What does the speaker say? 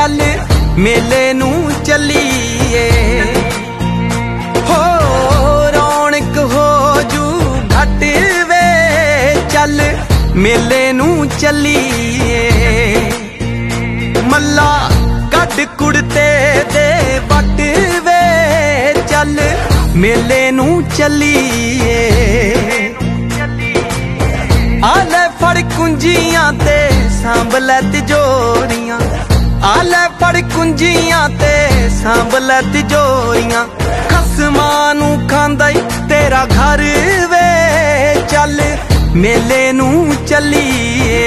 ਚੱਲ ਮੇਲੇ ਨੂੰ ਚੱਲੀਏ। ਹੋ ਰੌਣਕ ਹੋ ਜੂ ਘਟ ਵੇ, ਚੱਲ ਮੇਲੇ ਨੂੰ ਚੱਲੀਏ। ਮੱਲਾ ਕੱਢ ਕੁੜਤੇ ਦੇ ਵਟ ਵੇ, ਚੱਲ ਮੇਲੇ ਨੂੰ ਚੱਲੀਏ। ਆਲੇ ਫੜ ਕੁੰਜੀਆਂ ਤੇ, ਸਾਂਭ ਲੈ ਤੇ ਜੋ ਫੜ ਤੇ ਸਾਂਭ ਲੈ ਤਿਜੋਰੀਆਂ। ਖਸਮਾਂ ਨੂੰ ਖਾਂਦਾ ਈ ਤੇਰਾ ਘਰ ਵੇ। ਚੱਲ ਮੇਲੇ ਨੂੰ ਚੱਲੀਏ।